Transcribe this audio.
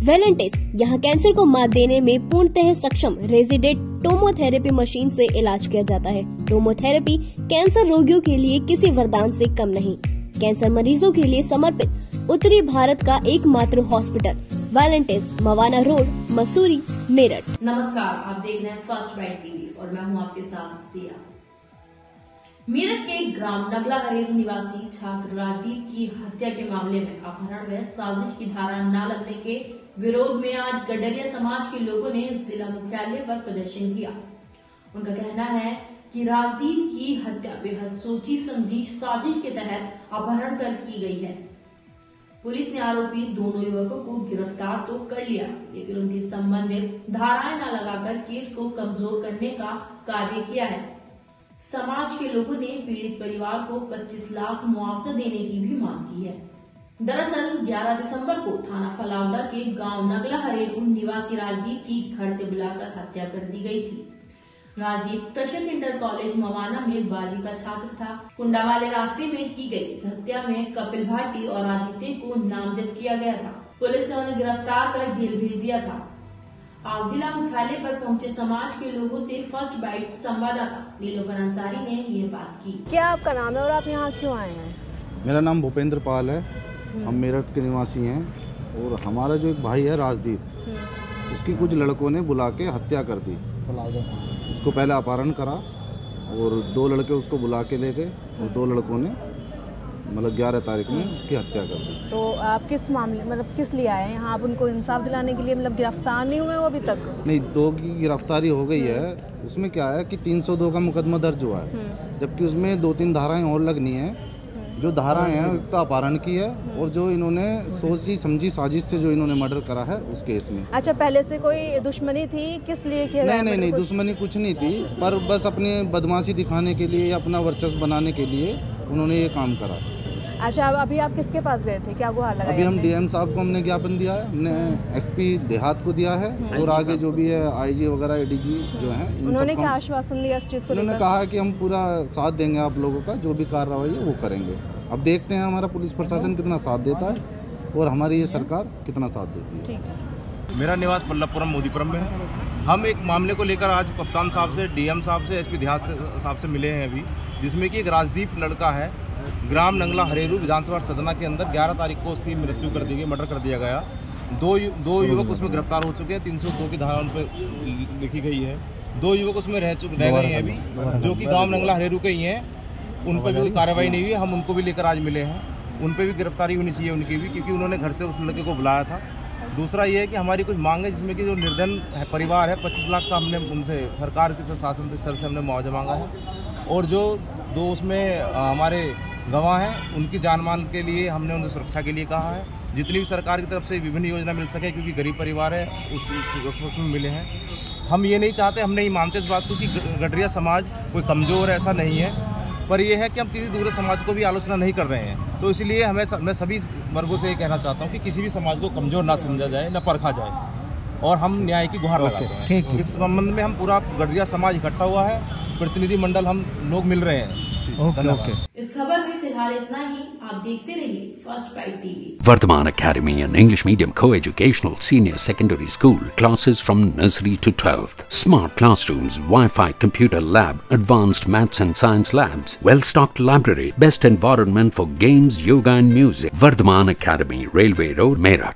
Valentis, यहाँ cancer को मात देने में पूर्णतः सक्षम रेजिडेंट टोमोथेरेपी मशीन से इलाज किया जाता है। टोमोथेरेपी कैंसर रोगियों के लिए किसी वरदान से कम नहीं। कैंसर मरीजों के लिए समर्पित उत्तरी भारत का एकमात्र hospital, Valentis, Mawana road, Mussoorie, Meerut. नमस्कार, आप देख रहे हैं फ़र्स्ट राइट टीवी और मैं हूँ आपके साथ सिया। मेरठ के ग्राम नगला हरेरू निवासी छात्र राजदीप की हत्या के मामले में अपहरण व साजिश की धारा न लगने के विरोध में आज गडरिया समाज के लोगों ने जिला मुख्यालय पर प्रदर्शन किया। उनका कहना है कि राजदीप की हत्या बेहद सोची समझी साजिश के तहत अपहरण कर की गई है। पुलिस ने आरोपी दोनों युवकों को गिरफ़्तार तो कर लिया, लेकिन उनके संबंधित धाराएँ न लगाकर केस को कमज़ोर करने का कार्य किया है। समाज के लोगों ने पीड़ित परिवार को 25 लाख मुआवजा देने की भी मांग की है। दरअसल 11 दिसंबर को थाना फलावदा के गाँव नगला हरेरू निवासी राजदीप की घर से बुलाकर हत्या कर दी गई थी। राजदीप कृषक इंटर कॉलेज मवाना में बारहवीं का छात्र था। कुंडा वाले रास्ते में की गई इस हत्या में कपिल भाटी और आदित्य को नामजद किया गया था। पुलिस ने उन्हें गिरफ़्तार कर जेल भेज दिया था। आज जिला मुख्यालय पर पहुँचे समाज के लोगों से फ़र्स्ट बाइट संवाददाता नीलोफर अंसारी ने ये बात की। क्या आपका नाम है और आप यहाँ क्यों आए हैं? मेरा नाम भूपेंद्र पाल है। हम मेरठ के निवासी हैं और हमारा जो एक भाई है राजदीप उसकी कुछ लड़कों ने बुला के हत्या कर दी। उसको पहले अपहरण करा और दो लड़के उसको बुला के ले गए और दो लड़कों ने मतलब ग्यारह तारीख में उसकी हत्या कर दी। तो आप किस मामले मतलब किस लिए आए हैं? यहाँ आप उनको इंसाफ दिलाने के लिए मतलब गिरफ़्तार नहीं हुए वो अभी तक? नहीं दो की गिरफ्तारी हो गई है। उसमें क्या है कि 302 का मुकदमा दर्ज हुआ है। हम्म, जबकि उसमें दो तीन धाराएँ और लगनी है। जो धाराएँ हैं एक तो अपहरण की है और जो इन्होंने सोची समझी साजिश से जो इन्होंने मर्डर करा है उस केस में। अच्छा पहले से कोई दुश्मनी थी? किस लिए किया नहीं नहीं नहीं दुश्मनी कुछ नहीं थी पर बस अपनी बदमाशी दिखाने के लिए अपना वर्चस्व बनाने के लिए उन्होंने ये काम करा। अच्छा अब अभी आप किसके पास गए थे? क्या गुहार लगाई अभी हम डीएम साहब को हमने ज्ञापन दिया है। हमने एसपी देहात को दिया है और आगे जो भी है आईजी वगैरह एडीजी जो है उन्होंने क्या आश्वासन दिया इस चीज़ को उन्होंने कहा है कि हम पूरा साथ देंगे आप लोगों का जो भी कार्रवाई है वो करेंगे। अब देखते हैं हमारा पुलिस प्रशासन कितना साथ देता है और हमारी ये सरकार कितना साथ देती है। मेरा निवास पल्लवपुरम मोदीपुरम में है। हम एक मामले को लेकर आज कप्तान साहब से डीएम साहब से एसपी देहात साहब से मिले हैं अभी जिसमें कि एक राजदीप लड़का है ग्राम नंगला हरेरू विधानसभा सदना के अंदर 11 तारीख को उसकी मृत्यु कर दी गई मर्डर कर दिया गया। दो यु, दो युवक उसमें गिरफ़्तार हो चुके हैं तीन सौ दो की धारा उन पर लिखी गई है। दो युवक उसमें रह चुके रह गए हैं अभी जो कि गाँव नंगला हरेरू के ही हैं। उन पर भी कोई कार्रवाई नहीं हुई हम उनको भी लेकर आज मिले हैं। उन पर भी गिरफ्तारी होनी चाहिए उनकी भी क्योंकि उन्होंने घर से उस लड़के को बुलाया था। दूसरा ये है कि हमारी कुछ मांग है जिसमें कि जो निर्धन है परिवार है पच्चीस लाख का हमने उनसे सरकार के शासन स्तर से हमने मुआवजा मांगा है। और जो दो उसमें हमारे गवाह हैं। उनकी जान मान के लिए हमने उनकी सुरक्षा के लिए कहा है। जितनी भी सरकार की तरफ़ से विभिन्न योजना मिल सके क्योंकि गरीब परिवार है उस उस- उसमें मिले हैं। हम ये नहीं चाहते हम नहीं मानते इस बात को कि गडरिया समाज कोई कमज़ोर है ऐसा नहीं है। पर यह है कि हम किसी दूसरे समाज को भी आलोचना नहीं कर रहे हैं। तो इसलिए हमें मैं सभी वर्गों से ये कहना चाहता हूँ कि किसी भी समाज को कमज़ोर ना समझा जाए ना परखा जाए। और हम न्याय की गुहार लगाते हैं। ठीक है। इस संबंध में हम पूरा गडरिया समाज इकट्ठा हुआ है। प्रतिनिधि मंडल हम लोग मिल रहे हैं। धन्यवाद। इस खबर फ़िलहाल इतना ही आप देखते रहिए first bite TV Vardhaman Academy, an English medium co-educational senior secondary school, classes from nursery to 12th, smart classrooms, Wi-Fi computer lab, advanced maths and science labs, well-stocked library, best environment for games, yoga and music. Vardhaman Academy, Railway Road, Meerut.